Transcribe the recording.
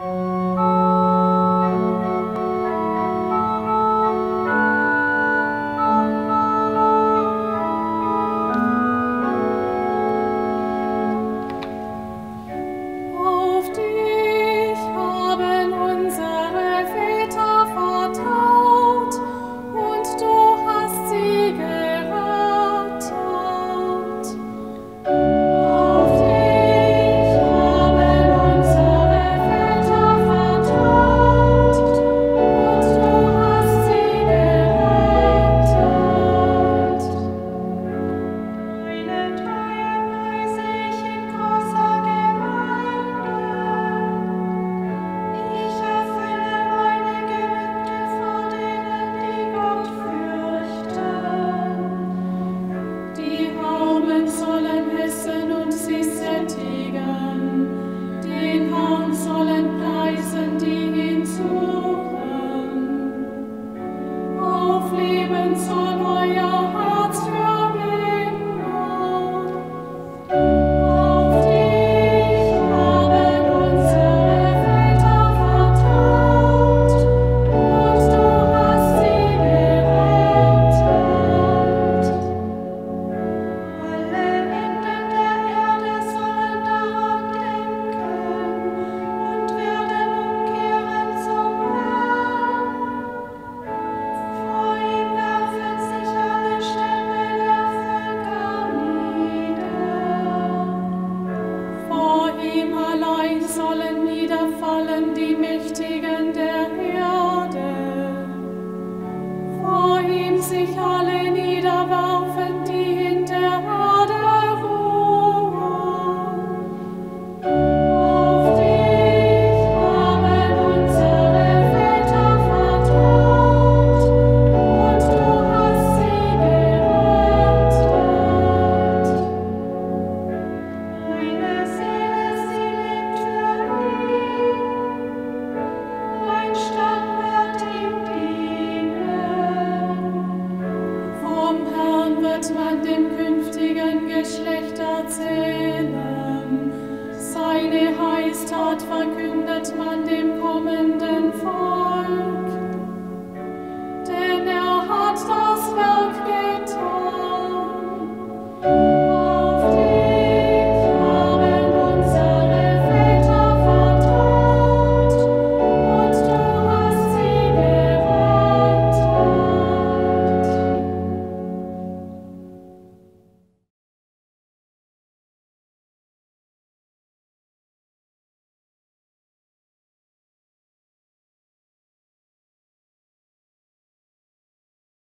ihm So. sollen niederfallen die Mächtigen der Erde, vor ihm sich